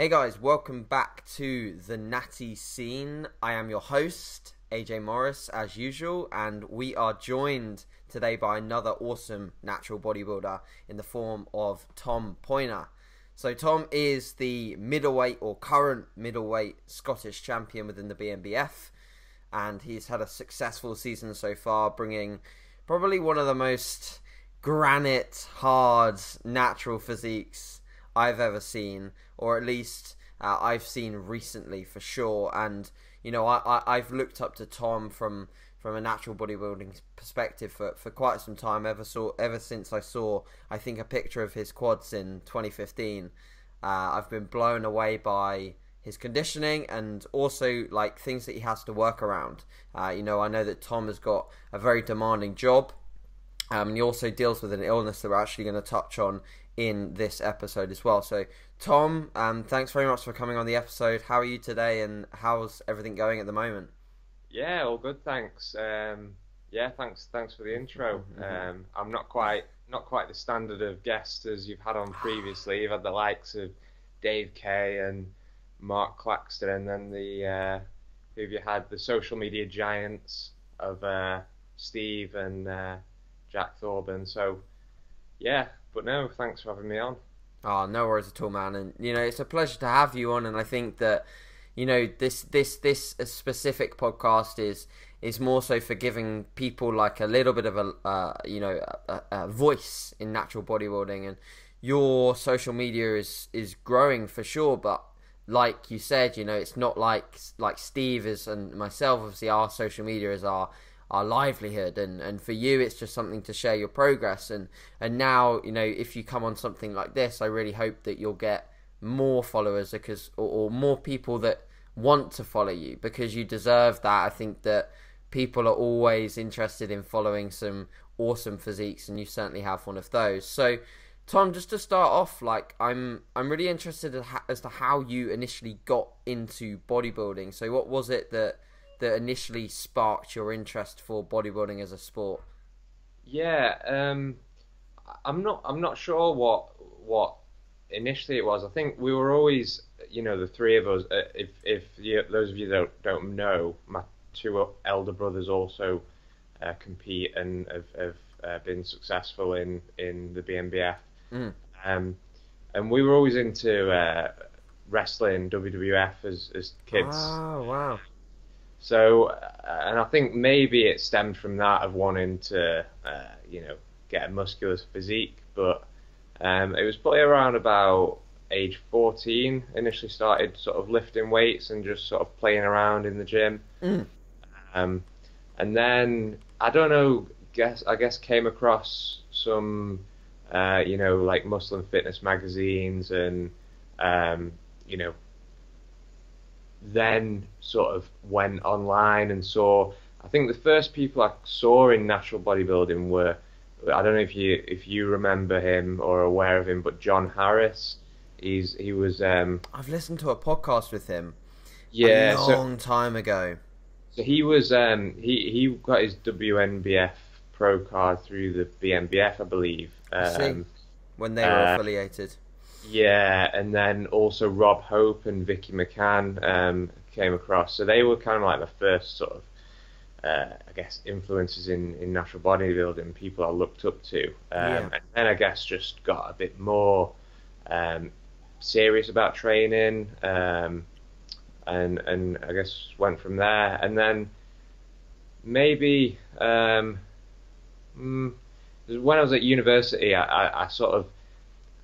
Hey guys, welcome back to the Natty Scene. I am your host, AJ Morris, as usual, and we are joined today by another awesome natural bodybuilder in the form of Tom Poyner. So, Tom is the middleweight or current middleweight Scottish champion within the BNBF, and he's had a successful season so far, bringing probably one of the most granite hard natural physiques I've ever seen, or at least uh, I've seen recently for sure. And you know, I, I have looked up to Tom from from a natural bodybuilding perspective for, for quite some time. Ever saw ever since I saw I think a picture of his quads in 2015. Uh, I've been blown away by his conditioning and also like things that he has to work around. Uh, you know, I know that Tom has got a very demanding job. Um, and he also deals with an illness that we're actually going to touch on in this episode as well. So, Tom, um, thanks very much for coming on the episode. How are you today, and how's everything going at the moment? Yeah, all good, thanks. Um, yeah, thanks, thanks for the intro. Um, I'm not quite, not quite the standard of guest as you've had on previously. You've had the likes of Dave Kay and Mark Claxton, and then the uh, who have you had the social media giants of uh, Steve and uh, Jack Thorburn. So, yeah, but no, thanks for having me on. Oh, no worries at all, man. And you know, it's a pleasure to have you on. And I think that you know this this this specific podcast is is more so for giving people like a little bit of a uh, you know a, a voice in natural bodybuilding. And your social media is is growing for sure, but like you said, you know, it's not like like Steve is and myself. Obviously, our social media is our our livelihood. And and for you it's just something to share your progress. And and now you know if you come on something like this i really hope that you'll get more followers because or, or more people that want to follow you because you deserve that. I think that people are always interested in following some awesome physiques and you certainly have one of those. So tom just to start off like i'm i'm really interested as to how you initially got into bodybuilding. So what was it that that initially sparked your interest for bodybuilding as a sport? Yeah, um, I'm not. I'm not sure what what initially it was. I think we were always, you know, the three of us. Uh, if if you, those of you that don't know, my two elder brothers also uh, compete and have, have uh, been successful in in the BNBF. Mm. Um, and we were always into uh, wrestling, WWF as as kids. Oh wow! So, uh, and I think maybe it stemmed from that of wanting to, uh, you know, get a muscular physique. But um, it was probably around about age 14 initially started sort of lifting weights and just sort of playing around in the gym. Mm. Um, and then I don't know, guess I guess came across some, uh, you know, like muscle and fitness magazines and, um, you know, then sort of went online and saw. I think the first people I saw in natural bodybuilding were I don't know if you if you remember him or aware of him, but John Harris. He's he was. Um, I've listened to a podcast with him. Yeah, a long so, time ago. So he was um, he he got his WNBF pro card through the BNBF, I believe. Um, when they were uh, affiliated. Yeah, and then also Rob Hope and Vicky McCann um, came across. So they were kind of like the first sort of, uh, I guess, influences in, in natural bodybuilding, people I looked up to. Um, yeah. And then I guess just got a bit more um, serious about training, um, and and I guess went from there. And then maybe um, mm, when I was at university, I, I, I sort of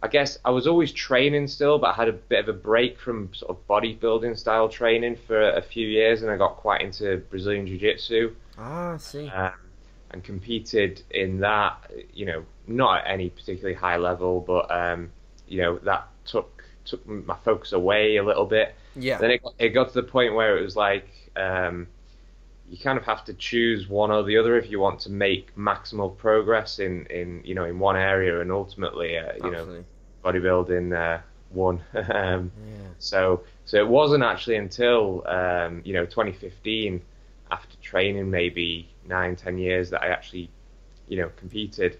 I guess I was always training still, but I had a bit of a break from sort of bodybuilding style training for a few years, and I got quite into Brazilian Jiu Jitsu. Ah, I see. Um, and competed in that, you know, not at any particularly high level, but um, you know that took took my focus away a little bit. Yeah. Then it got, it got to the point where it was like um, you kind of have to choose one or the other if you want to make maximal progress in, in you know in one area and ultimately uh, you Absolutely. know bodybuilding uh, won. um, yeah. So so it wasn't actually until um, you know 2015 after training maybe nine ten years that I actually you know competed.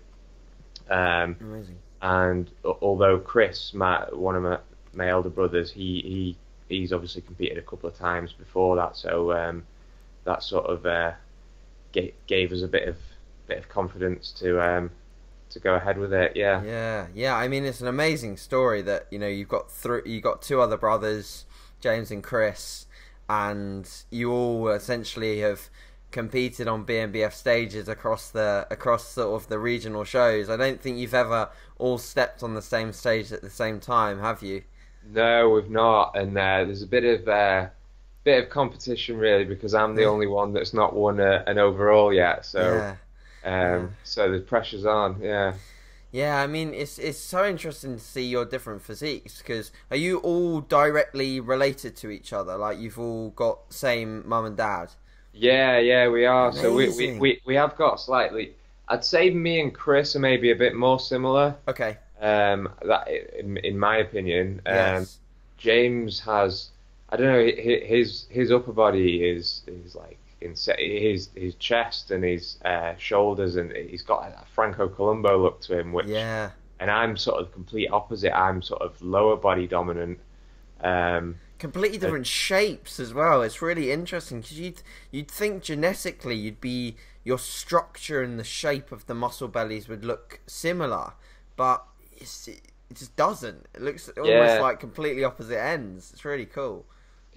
Um, Amazing. And although Chris, my, one of my my elder brothers, he he he's obviously competed a couple of times before that, so um, that sort of uh, gave, gave us a bit of bit of confidence to um, to go ahead with it. Yeah. Yeah, yeah. I mean, it's an amazing story that you know you've got through. You got two other brothers, James and Chris, and you all essentially have competed on BNBF stages across the across sort of the regional shows. I don't think you've ever all stepped on the same stage at the same time, have you? No, we've not, and uh, there's a bit of uh, bit of competition really because I'm the only one that's not won a, an overall yet. So, Yeah. Um, so the pressure's on. Yeah. Yeah, I mean it's it's so interesting to see your different physiques because are you all directly related to each other? Like you've all got same mum and dad. Yeah, yeah, we are. So we, we, we, we have got slightly. I'd say me and Chris are maybe a bit more similar. Okay. Um, that in, in my opinion. Um, Yes. James has, I don't know, his his upper body is is like insane. His his chest and his uh, shoulders and he's got a Franco Columbu look to him, which yeah. and I'm sort of the complete opposite. I'm sort of lower body dominant. Um, Completely different shapes as well. It's really interesting because you'd you'd think genetically you'd be your structure and the shape of the muscle bellies would look similar, but it's, it just doesn't. It looks almost Yeah. like completely opposite ends. It's really cool.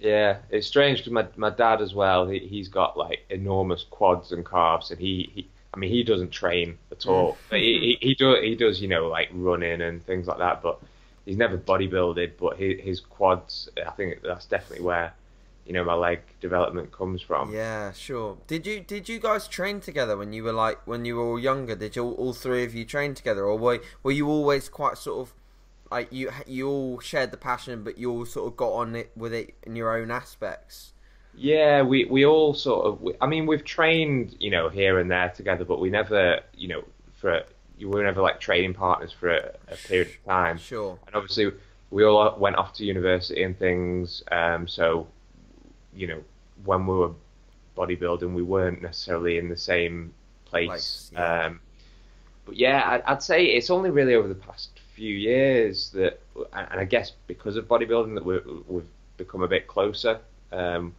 Yeah, it's strange because my my dad as well. He he's got like enormous quads and calves, and he, he I mean he doesn't train at all. Mm. But he, he he does he does you know like running and things like that. But he's never bodybuilded. But his his quads, I think that's definitely where you know my leg development comes from. Yeah, sure. Did you did you guys train together when you were like when you were all younger? Did you all, all three of you train together, or were were you always quite sort of like you you all shared the passion, but you all sort of got on it with it in your own aspects? Yeah, we we all sort of. we- I mean, we've trained you know here and there together, but we never you know for you were never like training partners for a, a period of time. Sure. And obviously, we all went off to university and things. Um, so, you know, when we were bodybuilding, we weren't necessarily in the same place. Place, yeah. Um, but yeah, I'd, I'd say it's only really over the past few years that, and I guess because of bodybuilding, that we we've become a bit closer. Um,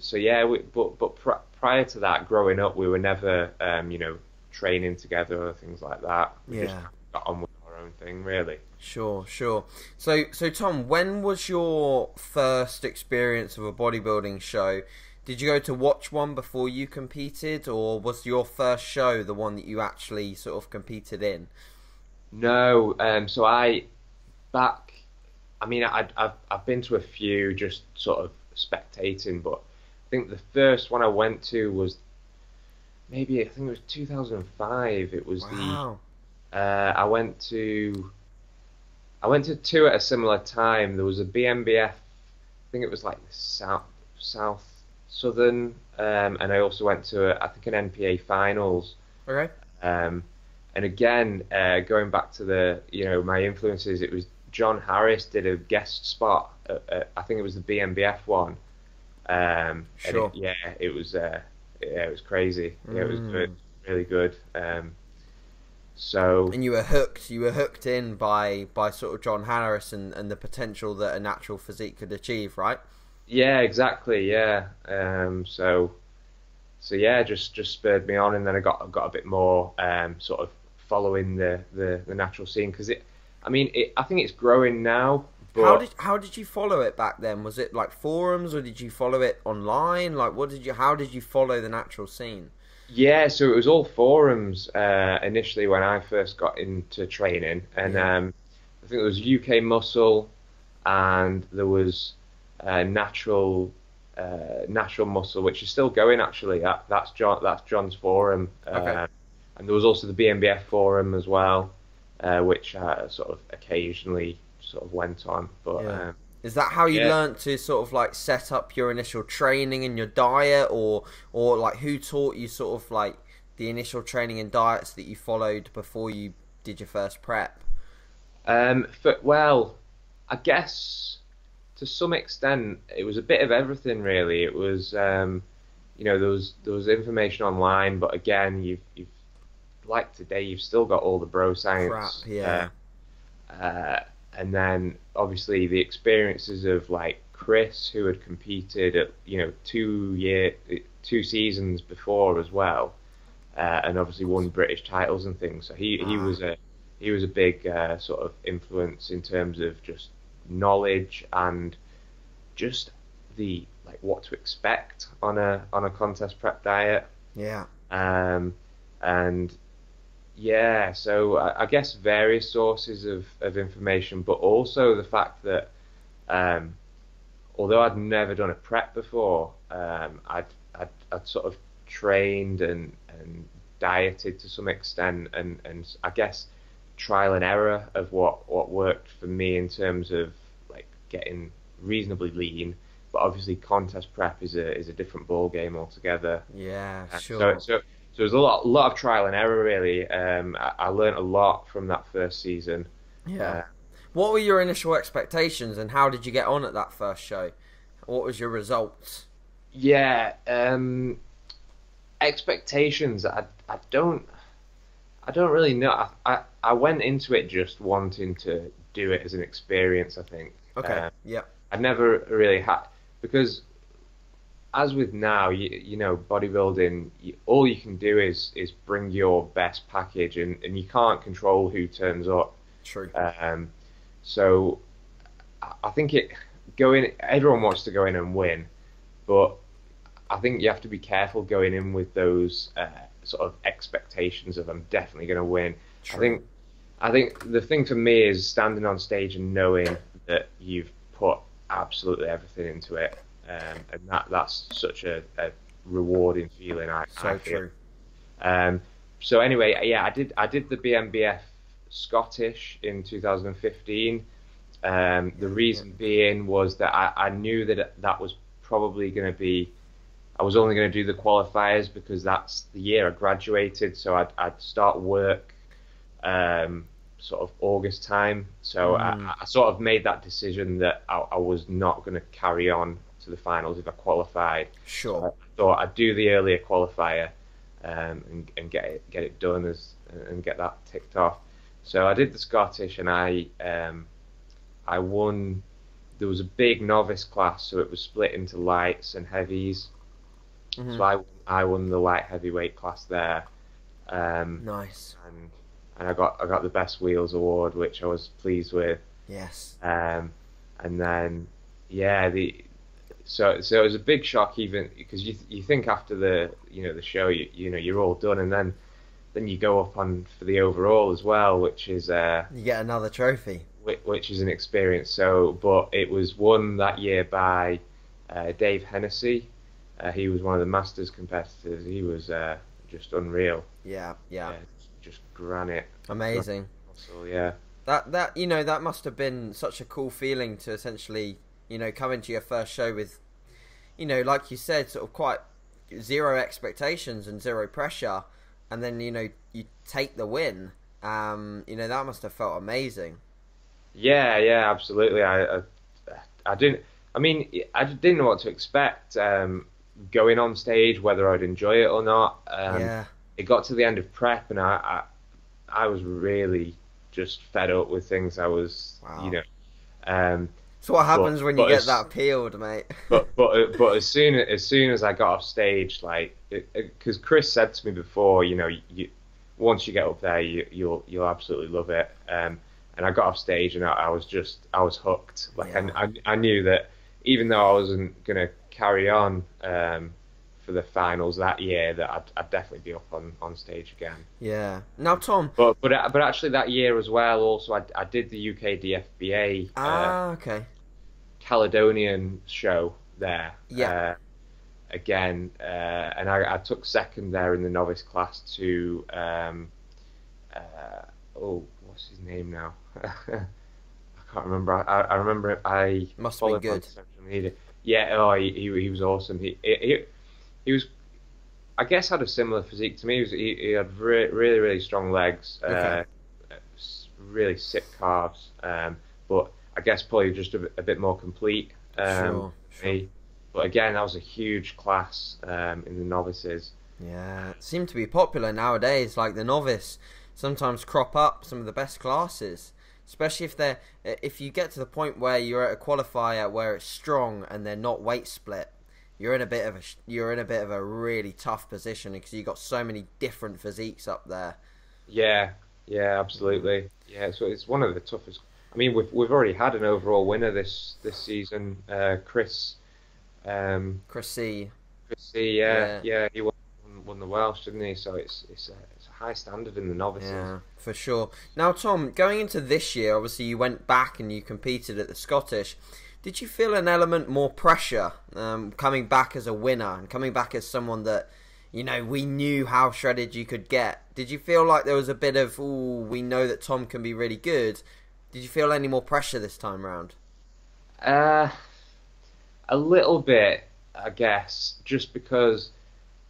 so yeah, we, but but pr- prior to that, growing up, we were never, um, you know, training together or things like that. We just Yeah. got on with our own thing, really. Sure, sure. So, so Tom, when was your first experience of a bodybuilding show? Did you go to watch one before you competed, or was your first show the one that you actually sort of competed in? No, um, so I back. I mean, I, I've I've been to a few, just sort of spectating, but I think the first one I went to was maybe I think it was 2005. It was Wow. the uh, I went to I went to two at a similar time. There was a BNBF. I think it was like South South Southern, um, and I also went to a, I think an NPA finals. Okay. Um, and again, uh, going back to the, you know, my influences, it was John Harris did a guest spot. At, at, I think it was the BNBF one. Um, and Sure. it, yeah, it was. Uh, yeah, it was crazy. Yeah, it was Mm. good, really good. Um, so And you were hooked. You were hooked in by by sort of John Harris and, and the potential that a natural physique could achieve, right? yeah, exactly. Yeah. Um, so so yeah, just just spurred me on, and then I got got a bit more um, sort of following the the, the natural scene because it. I mean, it, I think it's growing now. But How did how did you follow it back then? Was it like forums or did you follow it online? Like what did you how did you follow the natural scene? Yeah, so it was all forums uh, initially when I first got into training, and Yeah. um, I think there was UK Muscle, and there was uh, Natural uh, Natural Muscle, which is still going actually. That, that's John. That's John's forum, Okay. And there was also the BNBF forum as well, uh, which I sort of occasionally sort of went on. But Yeah. um, Is that how you Yeah. learnt to sort of like set up your initial training and your diet, or or like who taught you sort of like the initial training and diets that you followed before you did your first prep? Um, for, well, I guess to some extent it was a bit of everything really. It was, um, you know, there was there was information online, but again, you've you've like today, you've still got all the bro science. Crap, yeah. Uh, uh, and then obviously the experiences of like Chris, who had competed at you know two year two seasons before as well, uh, and obviously won British titles and things. So he, he was a he was a big uh, sort of influence in terms of just knowledge and just the like what to expect on a on a contest prep diet. Yeah. Um, and yeah, so I, I guess various sources of, of information, but also the fact that um, although I'd never done a prep before, um, I'd, I'd, I'd sort of trained and, and dieted to some extent, and, and I guess trial and error of what, what worked for me in terms of like getting reasonably lean. But obviously, contest prep is a is a different ball game altogether. Yeah, sure. So, so, so there's a lot lot of trial and error really. Um, I, I learned a lot from that first season. yeah. Uh, what were your initial expectations, and how did you get on at that first show? What was your results? Yeah, um, expectations. I, I don't, I don't really know. I, I, I went into it just wanting to do it as an experience. I think. Okay. Uh, yeah. I never really had because, as with now, you, you know, bodybuilding, you, all you can do is is bring your best package, and, and you can't control who turns up. True. Um, so I- think it going. Everyone wants to go in and win, but I think you have to be careful going in with those uh, sort of expectations of I'm definitely going to win. True. I think I think the thing for me is standing on stage and knowing that you've put absolutely everything into it, um, and that that's such a, a rewarding feeling. I, so I true. Um, so anyway, yeah, I did I did the BNBF Scottish in 2015. Um, the reason being was that I, I knew that that was probably going to be I was only going to do the qualifiers because that's the year I graduated. So I'd, I'd start work um, sort of August time. So Mm. I, I sort of made that decision that I, I was not going to carry on to the finals if I qualified. Sure. I thought I'd do the earlier qualifier um, and, and get it get it done as and get that ticked off. So I did the Scottish and I um, I won. There was a big novice class, so it was split into lights and heavies. Mhm. So I I won the light heavyweight class there, um, Nice. and and I got I got the best wheels award, which I was pleased with. Yes. Um, and then, yeah, the so so it was a big shock even because you you think after the you know the show you you know you're all done and then then you go up on for the overall as well, which is uh You get another trophy. which, which is an experience. So, but it was won that year by uh, Dave Hennessy. Uh, he was one of the Masters competitors. He was uh, just unreal. Yeah. Yeah. Yeah, just granite. Amazing. muscle, yeah. That that you know that must have been such a cool feeling to essentially you know come into your first show with you know like you said sort of quite zero expectations and zero pressure and then you know you take the win um you know that must have felt amazing Yeah, yeah, absolutely. I, I, I didn't. I mean, I didn't know what to expect um, going on stage, whether I'd enjoy it or not. Um, yeah It got to the end of prep, and I, I, I was really just fed up with things. I was, Wow. you know. Um, so what happens when you get that peeled mate but but but as soon as soon as I got off stage, like, because Chris said to me before, you know, you once you get up there, you, you'll you'll absolutely love it. Um, and I got off stage and I, I was just I was hooked. Like Yeah. I, I I knew that even though I wasn't gonna carry on um, for the finals that year, that I'd, I'd definitely be up on, on stage again. yeah now tom But but but actually that year as well, also I, I did the UK DFBA. uh, ah okay Caledonian show there. Yeah. Uh, again, uh, and I, I took second there in the novice class to um, uh, oh, what's his name now? I can't remember. I, I remember it- I Must have been good. social media. Yeah, oh, he, he, he was awesome. He, he he was, I guess, had a similar physique to me. He, was, he, he had re- really really strong legs, Okay. uh, really sick calves, um, but I guess probably just a, bit- a bit more complete. Um, Sure, sure. But again, that was a huge class um, in the novices. Yeah, it seem to be popular nowadays. Like the novice, sometimes crop up some of the best classes. especially if they're if you get to the point where you're at a qualifier where it's strong and they're not weight split, you're in a bit of a you're in a bit of a really tough position because you've got so many different physiques up there. Yeah, yeah, absolutely. Yeah, so it's one of the toughest. I mean, we've we've already had an overall winner this this season, uh, Chris. Um, Chris C. Chris C. Yeah, yeah, yeah he won, won the Welsh, didn't he? So it's it's a, it's a high standard in the novices. Yeah, for sure. Now, Tom, going into this year, obviously you went back and you competed at the Scottish. Did you feel an element more pressure um, coming back as a winner and coming back as someone that, you know, we knew how shredded you could get? Did you feel like there was a bit of, oh, we know that Tom can be really good? Did you feel any more pressure this time round? Uh, a little bit, I guess, just because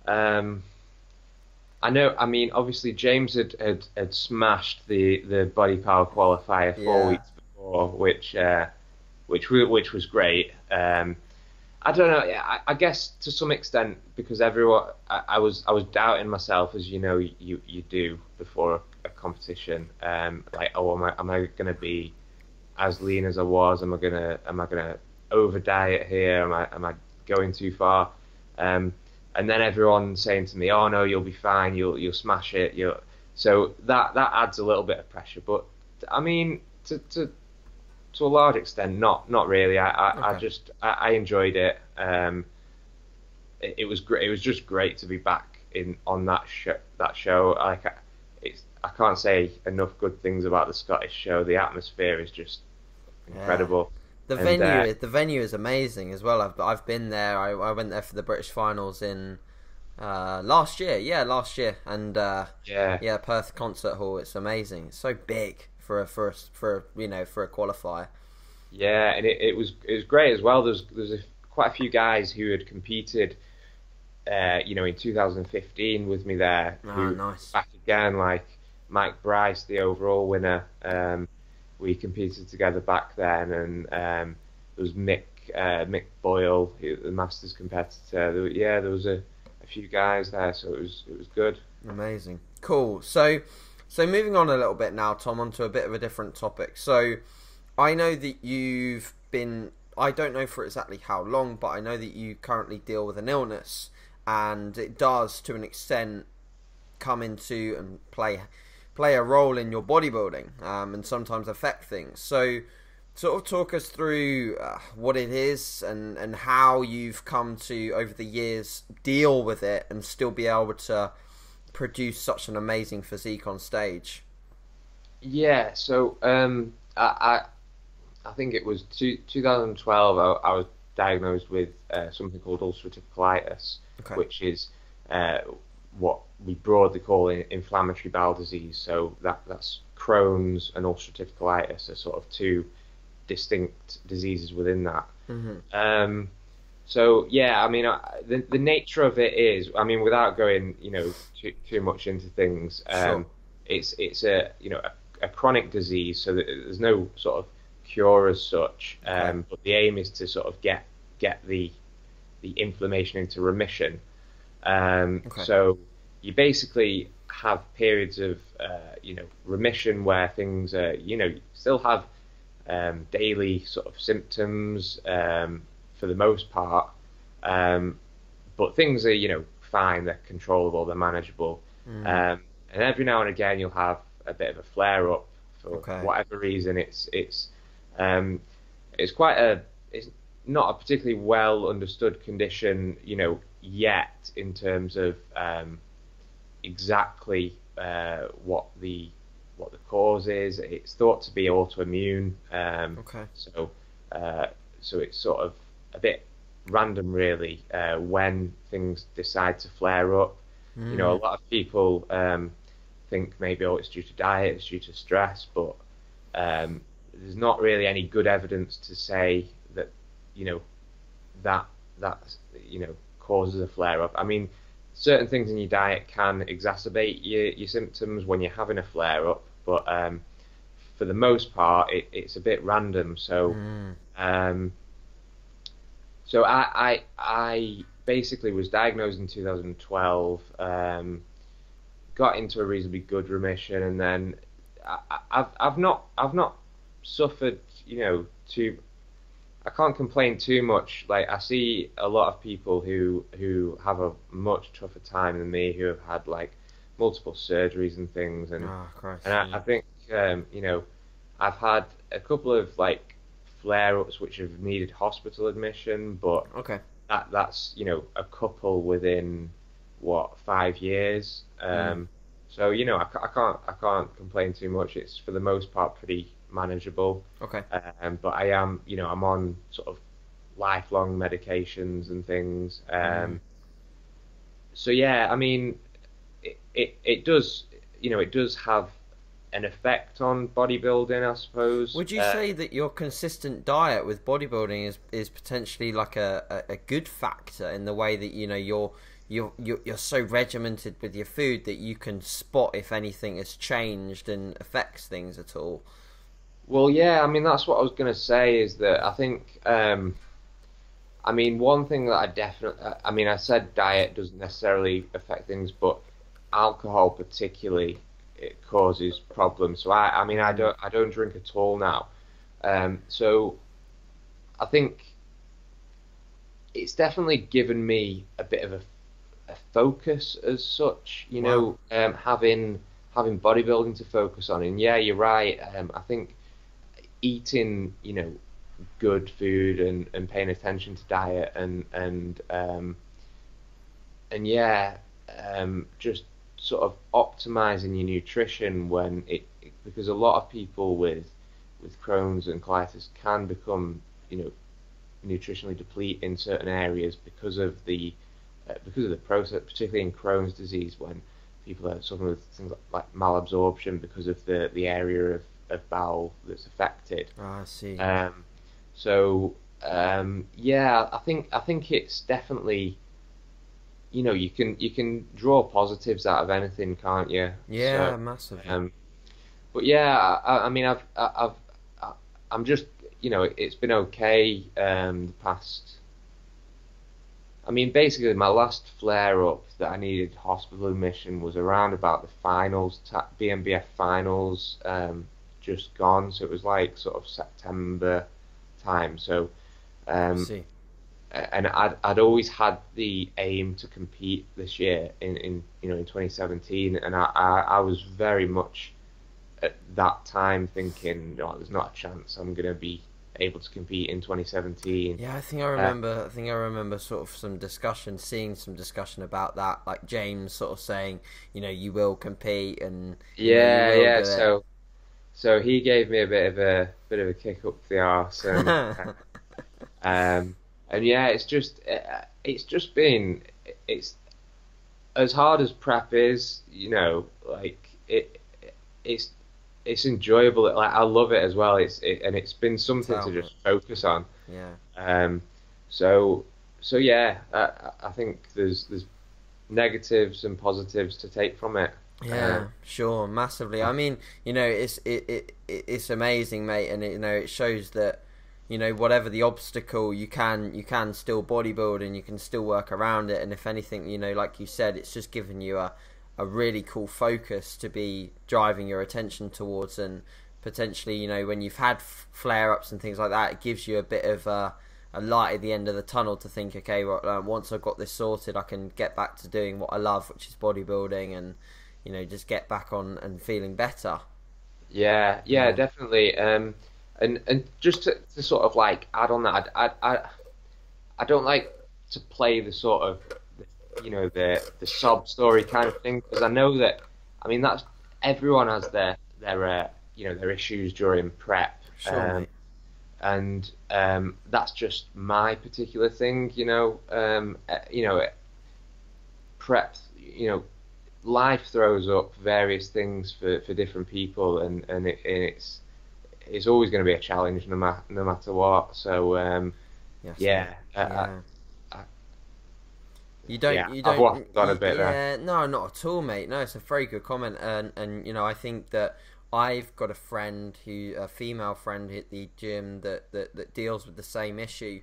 um, I know. I mean, obviously James had had, had smashed the the body power qualifier four yeah. weeks before, which. Uh, which which was great. Um, I don't know. I, I, guess to some extent because everyone, I, I, was I was doubting myself as you know you you do before a competition. Um, like, oh, am I am I going to be as lean as I was? Am I gonna am I gonna over diet here? Am I am I going too far? Um, and then everyone saying to me, "Oh no, you'll be fine. You'll you'll smash it." You'll... So that that adds a little bit of pressure. But I mean, to to to a large extent, not not really. I I, okay. I just I, I, enjoyed it. Um, it, it, was great. It was just great to be back in on that show. That show, like it's I can't say enough good things about the Scottish show. The atmosphere is just incredible. Yeah. The and, venue, uh, the venue is amazing as well. I've I've been there. I, I went there for the British finals in uh, last year. Yeah, last year, and uh, yeah, yeah, Perth Concert Hall. It's amazing. It's so big for a for a, for a, you know for a qualifier. Yeah, and it, it was it was great as well. There's there's a, quite a few guys who had competed, uh, you know, in 2015 with me there. Oh, nice. Back again, like Mike Bryce, the overall winner. Um, we competed together back then, and um, there was Mick uh, Mick Boyle, the Masters competitor. There, yeah, there was a, a few guys there, so it was it was good. Amazing, cool. So so moving on a little bit now, Tom, onto a bit of a different topic. So I know that you've been I don't know for exactly how long, but I know that you currently deal with an illness and it does to an extent come into and play play a role in your bodybuilding um, and sometimes affect things. So sort of talk us through uh, what it is and, and how you've come to over the years deal with it and still be able to produce such an amazing physique on stage? Yeah, so um, I, I, I think it was two, 2012. I, I, was diagnosed with uh, something called ulcerative colitis, okay. which is uh, what we broadly call inflammatory bowel disease. So that that's Crohn's and ulcerative colitis are sort of two distinct diseases within that. Mm-hmm. Um, so yeah, I mean, uh, the the nature of it is, I mean, without going, you know, too, too much into things, um, sure. it's it's a you know a, a, chronic disease, so that there's no sort of cure as such. Um, okay. But the aim is to sort of get get the the inflammation into remission. Um, okay. So you basically have periods of uh, you know remission where things are you know still have um, daily sort of symptoms. Um, for the most part. Um, but things are, you know, fine. They're controllable. They're manageable. Mm. Um, and every now and again, you'll have a bit of a flare up for okay. whatever reason. It's it's um, it's quite a it's not a particularly well understood condition, you know, yet in terms of um, exactly uh, what the what the cause is. It's thought to be autoimmune. Um, okay. So uh, so it's sort of a bit random, really, uh, when things decide to flare up. Mm. You know, a mm. lot of people um, think maybe, oh, it's due to diet, it's due to stress, but um, there's not really any good evidence to say that, you know, that that you know causes a flare up. I mean, certain things in your diet can exacerbate your, your symptoms when you're having a flare up, but um, for the most part, it, it's a bit random. So, mm. um, so I, I, I basically was diagnosed in 2012, um, got into a reasonably good remission, and then I, have I've not I've not suffered, you know, too. I can't complain too much. Like I see a lot of people who who have a much tougher time than me, who have had like multiple surgeries and things, and Oh, Christ. and I, I think um, you know, I've had a couple of like flare-ups which have needed hospital admission, but okay. that that's you know a couple within what five years. Um, So you know I, I can't I can't complain too much. It's for the most part pretty manageable. Okay. Um, but I am you know I'm on sort of lifelong medications and things. Um, Mm. So yeah, I mean it, it it does you know it does have an effect on bodybuilding, I suppose. Would you Uh, say that your consistent diet with bodybuilding is is potentially like a, a, a good factor in the way that you know you're you're you're you're so regimented with your food that you can spot if anything has changed and affects things at all? Well, yeah, I mean that's what I was going to say is that I think, um, I mean, one thing that I definitely, I mean, I said diet doesn't necessarily affect things, but alcohol particularly it causes problems. So I, I mean, I don't, I don't drink at all now. Um, so I think it's definitely given me a bit of a, a focus as such, you know, um, having having bodybuilding to focus on. And yeah, you're right. Um, I think eating, you know, good food and, and paying attention to diet and and um, and yeah, um, just sort of optimizing your nutrition when it because a lot of people with with Crohn's and colitis can become, you know, nutritionally deplete in certain areas because of the uh, because of the process, particularly in Crohn's disease when people are suffering with things like, like malabsorption because of the, the area of, of bowel that's affected. Ah, I see. Um, so um, yeah, I think I think it's definitely you know you can you can draw positives out of anything, can't you? yeah, So, massively. um, but yeah, I, I mean I've I've I- I'm just you know it's been okay um, the past. I mean, basically, my last flare up that I needed hospital admission was around about the finals, BNBF finals, um, just gone. So it was like sort of September time. So, um, see. and I'd, I'd always had the aim to compete this year in, in you know in 2017, and I, I, I was very much at that time thinking, no, there's not a chance I'm gonna be able to compete in 2017. Yeah, I think I remember. I think I remember sort of some discussion, seeing some discussion about that, like James sort of saying, you know, you will compete, and know, Yeah, you will yeah. So, so he gave me a bit of a bit of a kick up the arse, and um, and yeah, it's just uh, it's just been it's as hard as prep is, you know, like it it's it's enjoyable. Like I love it as well. It's it, and it's been something to just focus on. yeah, Um, so so yeah, I, I think there's there's negatives and positives to take from it. Yeah, Uh, sure, massively. I mean, you know, it's it, it it- it's amazing, mate, and it, you know, it shows that you know whatever the obstacle you can you can still bodybuild and you can still work around it and if anything you know like you said it's just given you a a really cool focus to be driving your attention towards and potentially you know when you've had f- flare ups and things like that it gives you a bit of a, a light at the end of the tunnel to think okay well, uh, once I've got this sorted I can get back to doing what I love which is bodybuilding and you know just get back on and feeling better Yeah, yeah, Yeah. definitely. Um, and and just to, to sort of like add on that, I, I I I don't like to play the sort of you know the the sob story kind of thing because I know that I mean that's everyone has their their uh, you know their issues during prep. sure Um, and um, that's just my particular thing, you know. Um, uh, you know, prep, you know, life throws up various things for, for different people, and and, it, and it's it's always going to be a challenge no matter no matter what. So um, Yes, yeah, uh, I- yeah. I- You don't. Yeah, you I've don't. on a bit yeah, there. no, not at all, mate. No, it's a very good comment, and and you know, I think that I've got a friend who, a female friend at the gym that that, that deals with the same issue,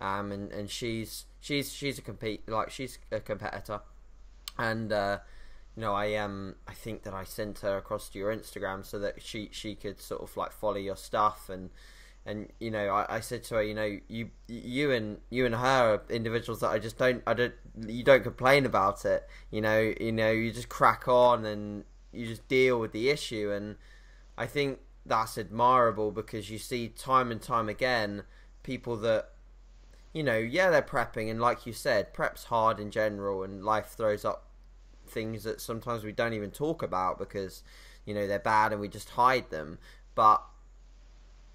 um, and and she's she's she's a compete like she's a competitor, and uh, you know, I um, I think that I sent her across to your Instagram so that she she could sort of like follow your stuff and and you know, I, I said to her, you know, you you and you and her are individuals that I just don't I don't you don't complain about it. You know, you know, you just crack on and you just deal with the issue and I think that's admirable because you see time and time again people that you know, yeah, they're prepping, and like you said, prep's hard in general, and life throws up things that sometimes we don't even talk about because you know they're bad and we just hide them. But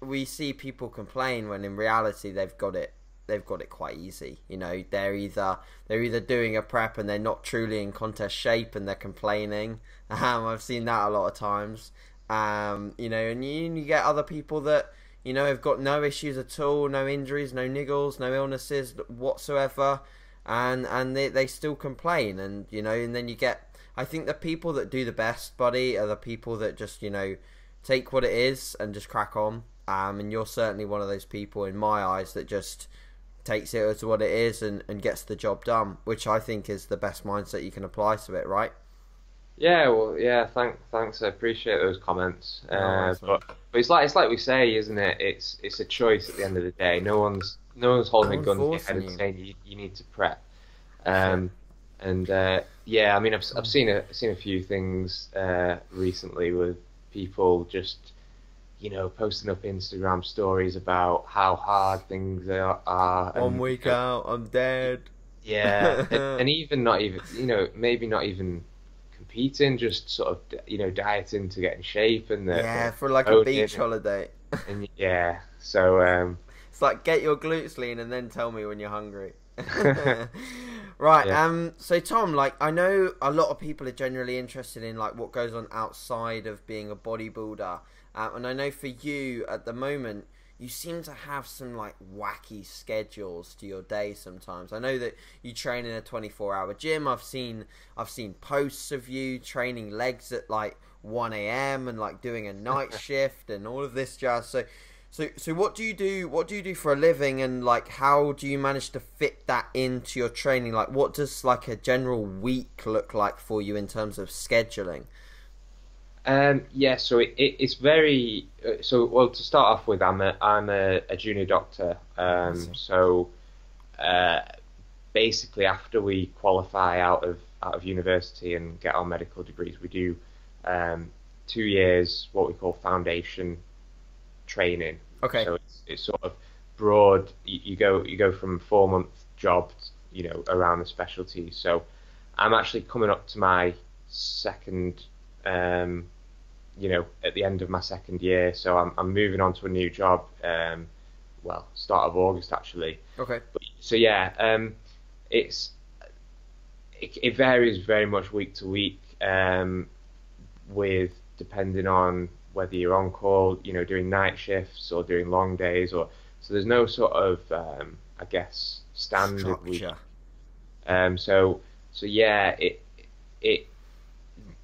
we see people complain when in reality they've got it they've got it quite easy. You know, they're either they're either doing a prep and they're not truly in contest shape and they're complaining. Um, I've seen that a lot of times. Um, you know, and you, you get other people that you know have got no issues at all, no injuries, no niggles, no illnesses whatsoever, and and they they still complain, and you know, and then you get. I think the people that do the best, buddy, are the people that just you know take what it is and just crack on. Um, and you're certainly one of those people in my eyes that just takes it as what it is and, and gets the job done, which I think is the best mindset you can apply to it, right? Yeah, well, yeah. Thank, thanks. I appreciate those comments. Uh, but, but it's like it's like we say, isn't it? It's it's a choice at the end of the day. No one's no one's holding No a gun to your head and saying you, you need to prep. Um, and uh, yeah, I mean, I've I've seen a seen a few things uh, recently with people just you know posting up Instagram stories about how hard things are. are One and, week you out, I'm dead. yeah, and, and even not even you know maybe not even competing, just sort of you know dieting to get in shape and the, yeah, for like a beach holiday. and yeah. So um, It's like get your glutes lean and then tell me when you're hungry. right. Yeah. Um. So Tom, like, I know a lot of people are generally interested in like what goes on outside of being a bodybuilder, um, and I know for you at the moment. You seem to have some like wacky schedules to your day sometimes. I know that you train in a 24-hour gym. I've seen I've seen posts of you training legs at like 1 a.m. and like doing a night shift and all of this jazz. So so, so what do you do? What do you do for a living, and like, how do you manage to fit that into your training? Like, what does like a general week look like for you in terms of scheduling? um, yeah, so it, it, it's very uh, so. Well, to start off with, I'm a I'm a, a junior doctor. Um, so uh, basically, after we qualify out of out of university and get our medical degrees, we do um, two years what we call foundation training. Okay. So it's, it's sort of broad. You, you go you go from four month job, you know, around the specialty. So I'm actually coming up to my second, um, you know, at the end of my second year. So I'm I'm moving on to a new job. Um, well, start of August actually. Okay. But, so yeah, um, it's it, it varies very much week to week, um, with depending on whether you're on call, you know, doing night shifts or doing long days, or so there's no sort of um, I guess standard week. Structure. Um, so so yeah, it it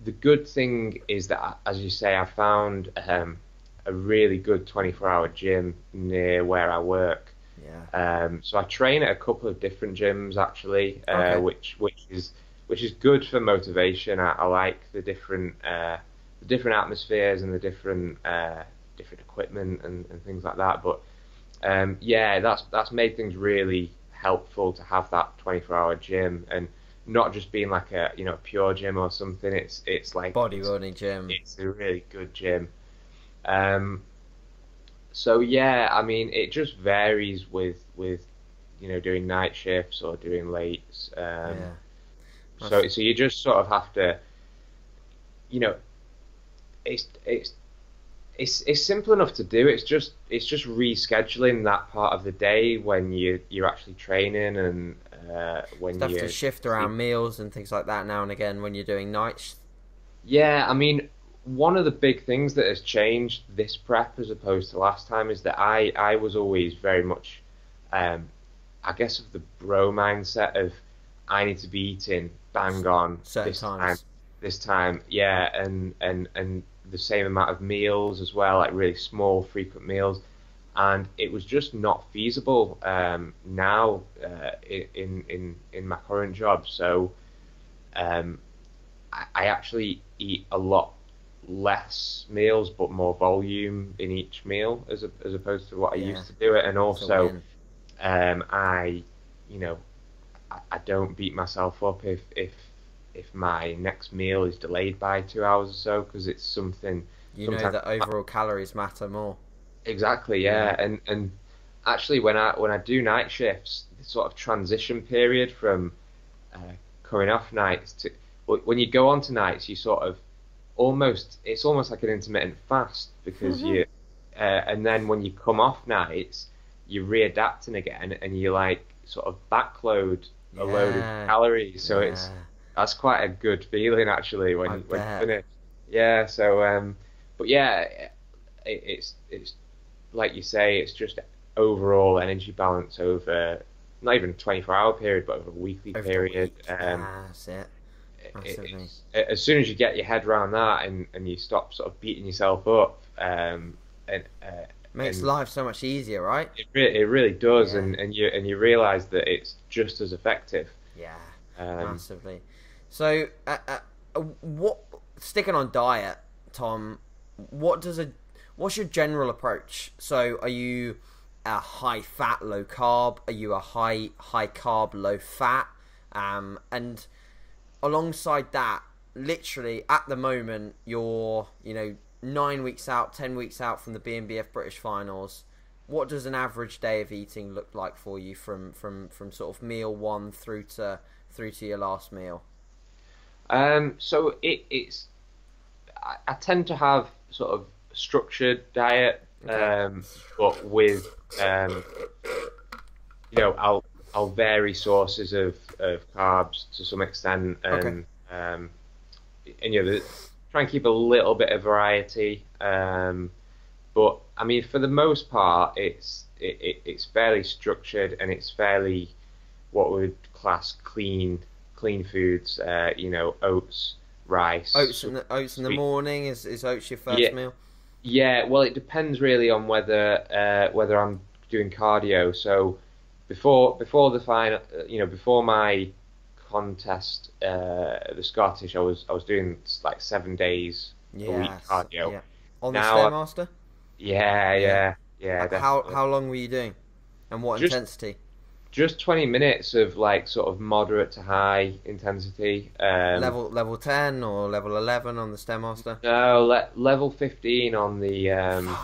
the good thing is that as you say, I found um, a really good 24-hour gym near where I work. Yeah. Um, so I train at a couple of different gyms actually, uh, Okay. which which is which is good for motivation. I, I like the different uh, the different atmospheres and the different uh, different equipment and, and things like that. But um, yeah, that's that's made things really helpful to have that 24-hour gym and not just being like a you know a pure gym or something. It's it's like Bodybuilding gym. it's a really good gym. Um, so yeah, I mean, it just varies with with you know doing night shifts or doing lates. Um, yeah. So so you just sort of have to, you know, it's it's it's it's simple enough to do. It's just it's just rescheduling that part of the day when you you're actually training and uh, when Stuff you to shift around meals and things like that now and again when you're doing nights. Yeah, I mean, one of the big things that has changed this prep as opposed to last time is that I, I was always very much, um, I guess, of the bro mindset of I need to be eating bang on Certain this times. time, this time, yeah, and and and the same amount of meals as well, like really small, frequent meals, and it was just not feasible um, now uh, in in in my current job. So. Um, I, I actually eat a lot less meals but more volume in each meal as a, as opposed to what I Yeah. used to do it and also um, I you know I, I don't beat myself up if if if my next meal is delayed by two hours or so because it's something you know sometimes- that overall calories matter more. Exactly, yeah. And and actually when I when I do night shifts, the sort of transition period from uh, coming off nights to when you go on to nights, you sort of almost it's almost like an intermittent fast because Mm-hmm. you uh, and then when you come off nights, you're readapting again and you like sort of backload a load of calories. So it's Yeah. That's quite a good feeling actually when I when bet. you finish. Yeah. So um, but yeah, it, it's it's like you say, it's just overall energy balance over not even a 24 hour period, but over a weekly Over period. week. Um, Ah, that's it. it- as soon as you get your head around that and, and you stop sort of beating yourself up, um, and uh, Makes and- life so much easier, right? it, re- it really does, Yeah. and, and you and you realise that it's just as effective. Yeah. Um, massively. So, uh, uh, what sticking on diet, Tom? What does a what's your general approach? So, are you a high fat, low carb? Are you a high high carb, low fat? Um, and alongside that, literally at the moment, you're you know nine weeks out, ten weeks out from the BNBF British Finals. What does an average day of eating look like for you from from from sort of meal one through to through to your last meal? Um, so it, it's I, I tend to have sort of structured diet, um, but with um, you know I'll I'll vary sources of, of carbs to some extent, and um, and you know try and keep a little bit of variety. Um, but I mean, for the most part, it's it, it, it's fairly structured and it's fairly what would class clean clean foods. Uh, you know, oats, rice. Oats in the oats in the morning is is oats your first Yeah. meal? Yeah, well, it depends really on whether uh, whether I'm doing cardio. So before before the final, uh, you know, before my contest, uh, the Scottish, I was I was doing like seven days a week cardio. Yeah. On the stairmaster. Yeah, yeah, yeah. how definitely. how long were you doing, and what Just- intensity? Just 20 minutes of like sort of moderate to high intensity. Um, level level ten or level eleven on the stairmaster? No, le- level 15 on the um,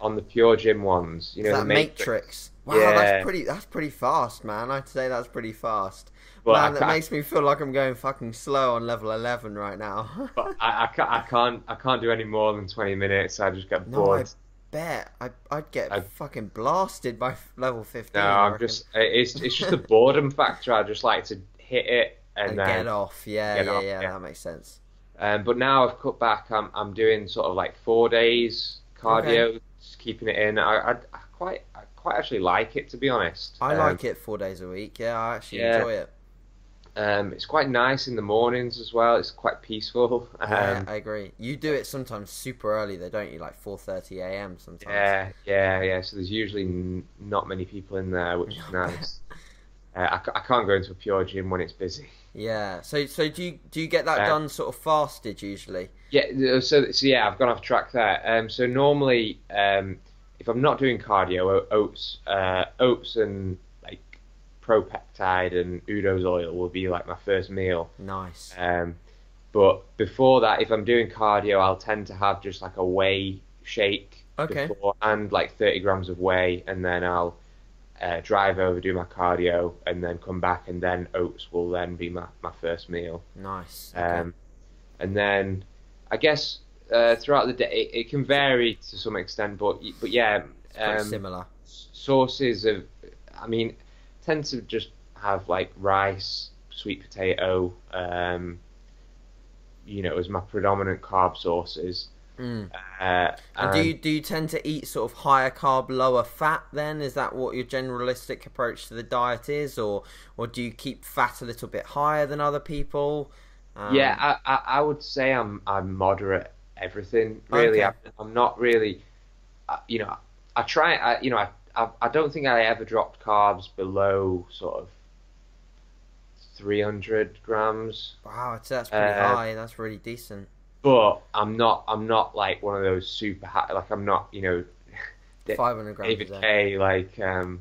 on the pure gym ones. You know, that Matrix. matrix? Wow, Yeah. that's pretty. That's pretty fast, man. I'd say that's pretty fast. But man, that makes me feel like I'm going fucking slow on level eleven right now. But I, I can't, I can't, I can't do any more than twenty minutes. I just get No, I bored. Bet I I'd get I- fucking blasted by level fifteen. No, I I'm just, it's, it's just the boredom factor. I just like to hit it and, and then. get off. Yeah, get yeah, off, yeah, yeah. That makes sense. Um, but now I've cut back. I'm, I'm doing sort of like four days cardio, just keeping it in. I, I, I quite, I quite actually like it to be honest. I Um, like it four days a week. Yeah, I actually yeah. enjoy it. Um, it's quite nice in the mornings as well. It's quite peaceful. Yeah, Um, I agree. You do it sometimes super early, though, don't you? Like four thirty a.m. sometimes. Yeah, yeah, yeah. So there's usually n- not many people in there, which is nice. Uh, I, I can't go into a pure gym when it's busy. Yeah. So, so do you do you get that Uh, done sort of fasted usually? Yeah, uh, so so yeah, I've gone off track there. Um, so normally, um, if I'm not doing cardio, oats, uh, oats and propeptide and Udo's oil will be like my first meal. Nice. Um, but before that, if I'm doing cardio, I'll tend to have just like a whey shake Okay. before and like 30 grams of whey, and then I'll uh, drive over, do my cardio, and then come back, and then oats will then be my, my first meal. Nice. Okay. Um, and then I guess uh, throughout the day, it, it can vary to some extent, but but yeah, um, similar. sources of, I mean, tend to just have like rice, sweet potato, um, you know, as my predominant carb sources. Mm. Uh, And do you do you tend to eat sort of higher carb, lower fat? Then is that what your generalistic approach to the diet is, or or do you keep fat a little bit higher than other people? Um, yeah, I, I, I would say I'm I'm moderate everything really. Okay. I, I'm not really, uh, you know, I try. I, you know, I, I I don't think I ever dropped carbs below sort of 300 grams. Wow, that's pretty Uh, high. That's really decent. But I'm not. I'm not like one of those super high. Like I'm not. You know, 500 grams David. K. Like, um,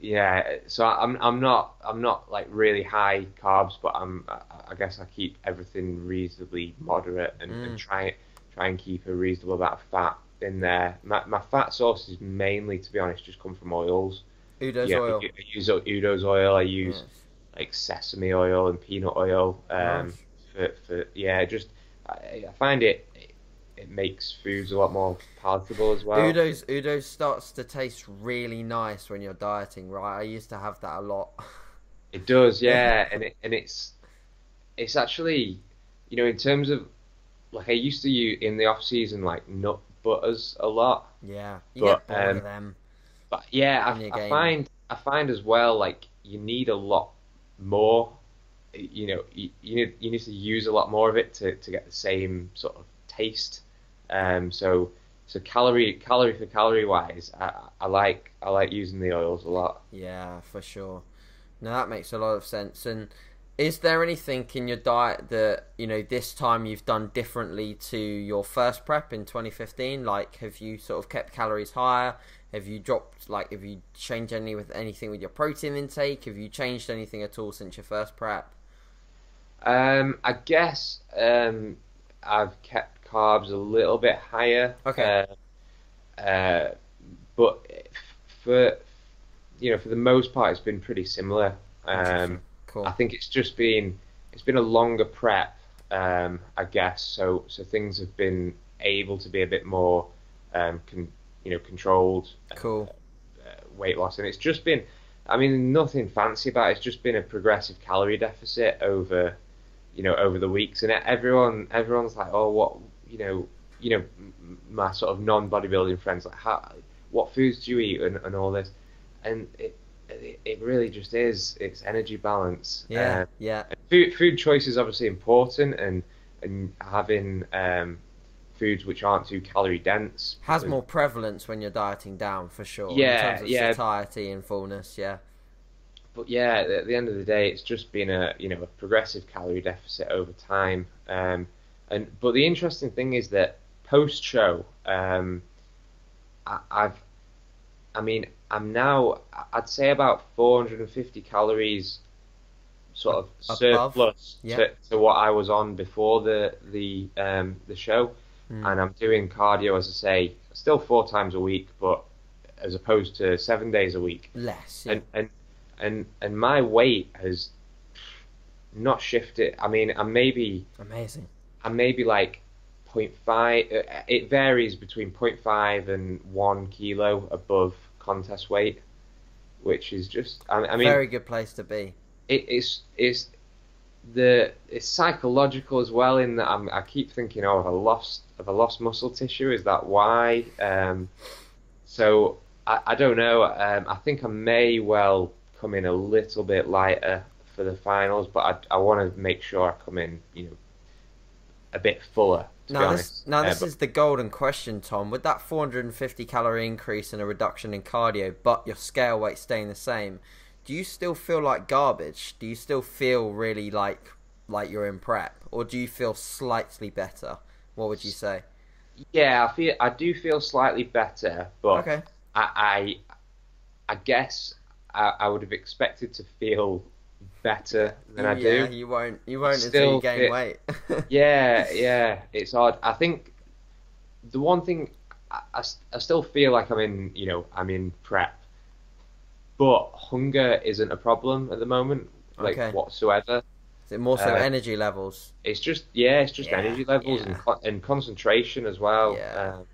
yeah. So I'm. I'm not. I'm not like really high carbs, but I'm. I I guess I keep everything reasonably moderate and, Mm. and try try and keep a reasonable amount of fat in there. My my fat sources mainly, to be honest, just come from oils. Udo's yeah, oil. I, I use Udo's oil. I use Yes. like sesame oil and peanut oil. Um, Nice. for, for yeah, just I, I find it it makes foods a lot more palatable as well. Udo's Udo's starts to taste really nice when you're dieting, right? I used to have that a lot. It does, yeah, and it and it's it's actually you know in terms of like I used to use in the off season like nut butters a lot, yeah, you But, get bored um, of them. but yeah, I, I find I find as well like you need a lot more. You know, you, you need you need to use a lot more of it to, to get the same sort of taste. Um, so so calorie calorie for calorie wise, I, I like I like using the oils a lot. Yeah, for sure. No, that makes a lot of sense. And is there anything in your diet that you know this time you've done differently to your first prep in 2015? Like, have you sort of kept calories higher? Have you dropped like have you changed any with anything with your protein intake? Have you changed anything at all since your first prep? Um, I guess um, I've kept carbs a little bit higher. Okay. Uh, uh, but for you know, for the most part, it's been pretty similar. Um. Cool. I think it's just been it's been a longer prep, um, I guess. So so things have been able to be a bit more, um, con, you know, controlled. Cool. Uh, weight loss, and it's just been. I mean, nothing fancy about it. It's just been a progressive calorie deficit over, you know, over the weeks, and everyone everyone's like, oh, what, you know, you know, my sort of non-bodybuilding friends like, how, what foods do you eat, and, and all this, and it, it it really just is. It's energy balance. Yeah. Um, yeah. food food choice is obviously important, and and having um, foods which aren't too calorie dense Has more prevalence when you're dieting down for sure. Yeah, in terms of yeah. satiety and fullness. Yeah. but yeah, at the end of the day, it's just been a you know a progressive calorie deficit over time. Um, and but the interesting thing is that post show, um, I, I've, I mean, I'm now I'd say about 450 calories, sort of Above? surplus Yeah. to, to what I was on before the the um, the show, Mm. and I'm doing cardio as I say, still four times a week, but as opposed to seven days a week Less. Yeah. and and and and my weight has not shifted. I mean, I'm maybe Amazing. I'm maybe like 0.5. uh, It varies between 0.5 and one kilo above contest weight, which is just. I, I mean, Very good place to be. it, it's it's the it's psychological as well. In that I'm, I keep thinking, oh, have I lost have I lost muscle tissue? Is that why? Um, so I, I don't know. Um, I think I may well come in a little bit lighter for the finals, but I, I want to make sure I come in, you know, a bit fuller. To be Now this, now this but- is the golden question, Tom. With that 450 calorie increase and a reduction in cardio, but your scale weight staying the same, do you still feel like garbage? Do you still feel really like like you're in prep, or do you feel slightly better? What would you say? yeah, I feel I do feel slightly better, but Okay. I, I, I guess I, I would have expected to feel better than I yeah, do. you won't. You won't until Still you gain fit. weight. Yeah, yeah, it's odd. I think the one thing I, I, I still feel like I'm in, you know, I'm in prep, but hunger isn't a problem at the moment, like Okay. whatsoever. Is it more so Uh, energy levels? It's just, yeah, it's just Yeah, energy levels and yeah. con- and concentration as well. Yeah. Um,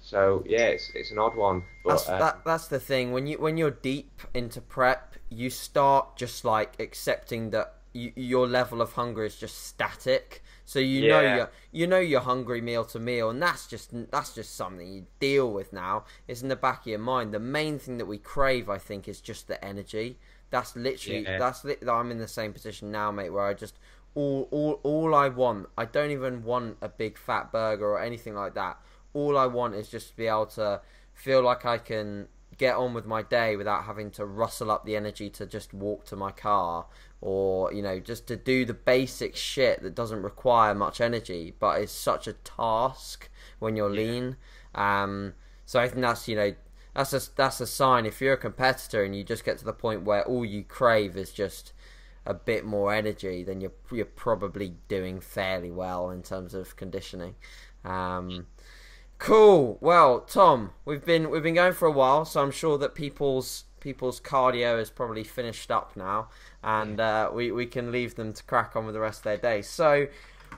so yeah, it's it's an odd one, but That's uh, that. That's the thing. When you when you're deep into prep, you start just like accepting that you, your level of hunger is just static. So you know Yeah. you're you know you're hungry meal to meal, and that's just that's just something you deal with now. It's in the back of your mind. The main thing that we crave, I think, is just the energy. That's literally Yeah. that's li- I'm in the same position now, mate, where I just all all all I want. I don't even want a big fat burger or anything like that. All I want is just to be able to feel like I can get on with my day without having to rustle up the energy to just walk to my car or you know just to do the basic shit that doesn't require much energy but is such a task when you're Yeah. lean. Um, so I think that's you know that's a that's a sign. If you're a competitor and you just get to the point where all you crave is just a bit more energy then you're you're probably doing fairly well in terms of conditioning. Um, Cool. Well, Tom, we've been we've been going for a while, so I'm sure that people's people's cardio is probably finished up now, and uh, we we can leave them to crack on with the rest of their day. So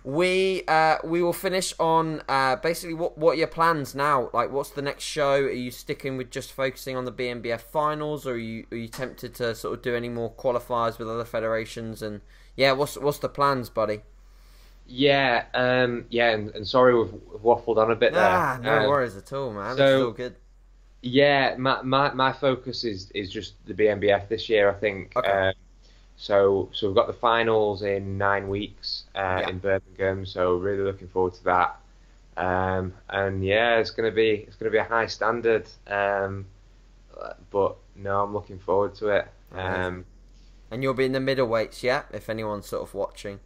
we uh, we will finish on uh, basically what what are your plans now? Like, what's the next show? Are you sticking with just focusing on the BNBF finals, or are you are you tempted to sort of do any more qualifiers with other federations? And yeah, what's what's the plans, buddy? Yeah, um, yeah, and, and sorry we've, waffled on a bit there. Ah, no Um, worries at all, man. so- it's all good. Yeah, my, my my focus is is just the BNBF this year. I think. Okay. Um, so so we've got the finals in nine weeks uh, Yeah. in Birmingham. So really looking forward to that. Um, and yeah, it's gonna be it's gonna be a high standard. Um, but no, I'm looking forward to it. Um, And you'll be in the middleweights, yeah? If anyone's sort of watching.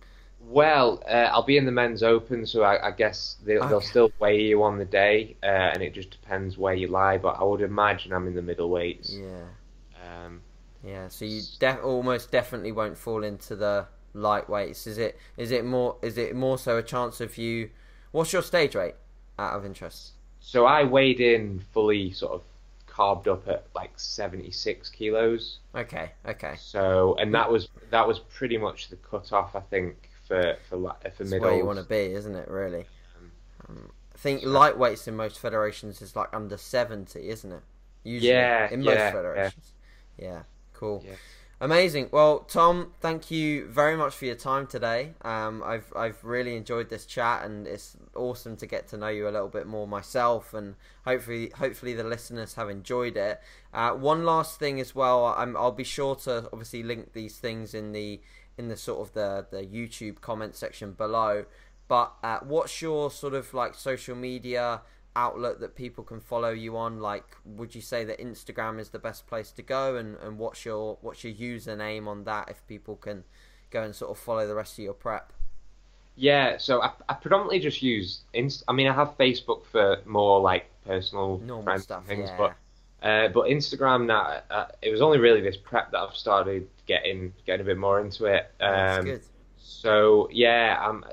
Well, uh, I'll be in the men's open, so I, I guess they'll, they'll Okay. still weigh you on the day, uh, and it just depends where you lie. But I would imagine I'm in the middleweights. Yeah. Um, Yeah. So you def- almost definitely won't fall into the lightweights. Is it? Is it more? Is it more so a chance of you? What's your stage weight? Out of interest. so I weighed in fully, sort of carved up at like 76 kilos. Okay. Okay. So, and that was that was pretty much the cutoff, I think, for for for That's middles. where you want to be, isn't it? Really. Um, Um, I think lightweights in most federations is like under seventy, isn't it? Usually. Yeah, In most yeah, yeah. federations. Yeah. Cool. Yeah. Amazing. Well, Tom, thank you very much for your time today. Um, I've I've really enjoyed this chat, and it's awesome to get to know you a little bit more myself, and hopefully hopefully the listeners have enjoyed it. Uh, one last thing as well, I'm, I'll be sure to obviously link these things in the in the sort of the the YouTube comment section below. But uh, what's your sort of like social media outlet that people can follow you on? Like, would you say that Instagram is the best place to go? And, and what's your what's your username on that if people can go and sort of follow the rest of your prep? Yeah, so I, I predominantly just use Inst. I mean, I have Facebook for more like personal Normal stuff, things, yeah. but uh, but Instagram now. Uh, it was only really this prep that I've started getting getting a bit more into it. That's Um, good. So yeah, um,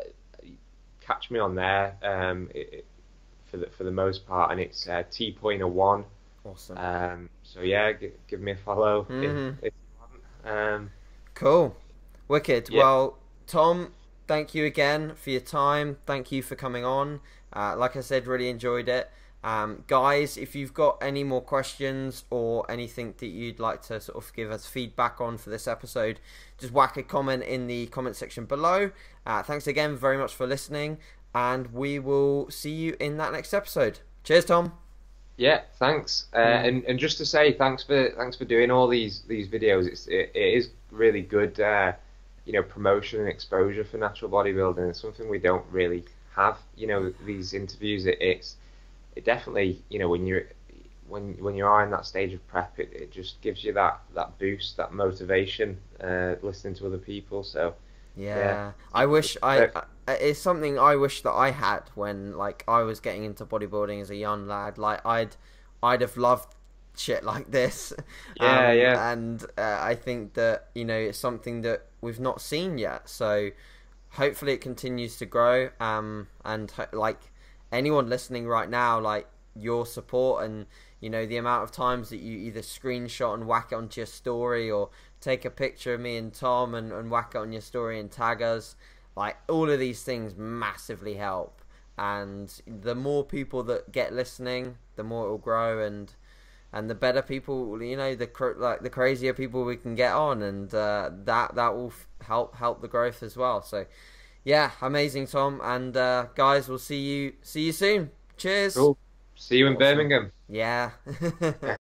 catch me on there um, it, it- for the for the most part, and it's uh, T Poyner One. Awesome. Um, so yeah, g- give me a follow Mhm. if, if you want. Um, Cool. Wicked. Yeah. Well, Tom, thank you again for your time. Thank you for coming on. Uh, like I said, really enjoyed it. Um, guys, if you've got any more questions or anything that you'd like to sort of give us feedback on for this episode, just whack a comment in the comment section below. Uh, thanks again very much for listening, and we will see you in that next episode. Cheers, Tom. Yeah, thanks. Uh, Mm. and and just to say thanks for thanks for doing all these these videos. It's it, it is really good, uh, you know, promotion and exposure for natural bodybuilding. It's something we don't really have. You know, these interviews. It, it's it definitely you know when you're when when you are in that stage of prep, it, it just gives you that that boost, that motivation, uh, listening to other people. So Yeah, Yeah. I wish I, I. It's something I wish that I had when like I was getting into bodybuilding as a young lad. Like I'd, I'd have loved shit like this. Yeah, yeah. And uh, I think that you know it's something that we've not seen yet. So hopefully it continues to grow. Um, and like anyone listening right now, like your support and you know the amount of times that you either screenshot and whack it onto your story or take a picture of me and Tom and, and whack it on your story and tag us. Like all of these things massively help, and the more people that get listening, the more it will grow, and and the better people, you know, the like the crazier people we can get on, and uh, that that will help help the growth as well. So, yeah, amazing, Tom, and uh, guys, we'll see you see you soon. Cheers. cool. See you in Awesome. Birmingham. Yeah.